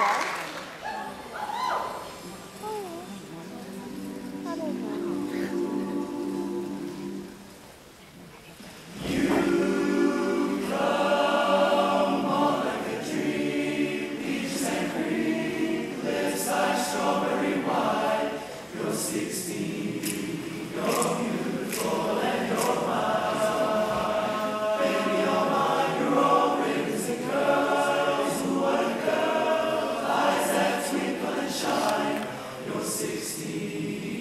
Paul. sixteen.